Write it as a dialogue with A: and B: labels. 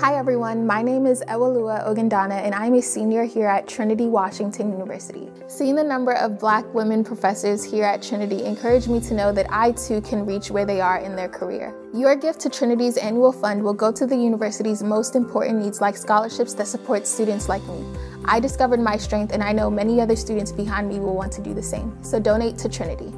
A: Hi everyone, my name is Ewalua Ogundana, and I'm a senior here at Trinity Washington University. Seeing the number of black women professors here at Trinity encouraged me to know that I too can reach where they are in their career. Your gift to Trinity's annual fund will go to the university's most important needs like scholarships that support students like me. I discovered my strength and I know many other students behind me will want to do the same, so donate to Trinity.